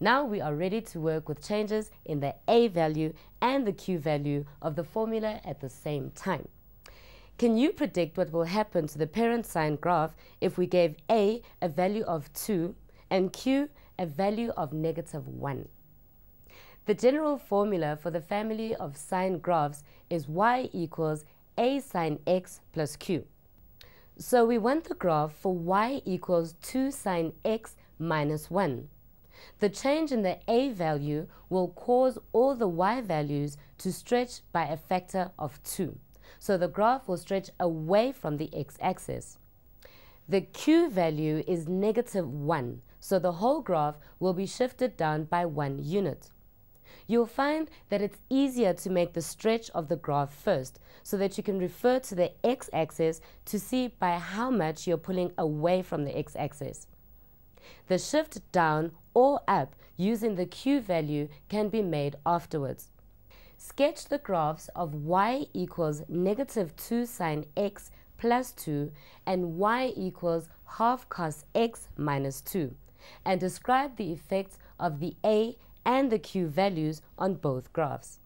Now we are ready to work with changes in the A value and the Q value of the formula at the same time. Can you predict what will happen to the parent sine graph if we gave A a value of 2 and Q a value of negative 1? The general formula for the family of sine graphs is y equals a sine x plus q. So we want the graph for y equals 2 sine x minus 1. The change in the a value will cause all the y values to stretch by a factor of 2. So the graph will stretch away from the x-axis. The q value is negative 1, so the whole graph will be shifted down by 1 unit. You'll find that it's easier to make the stretch of the graph first so that you can refer to the x-axis to see by how much you're pulling away from the x-axis. The shift down or up using the q value can be made afterwards. Sketch the graphs of y equals negative 2 sine x plus 2 and y equals half cos x minus 2 and describe the effects of the a and the q values on both graphs.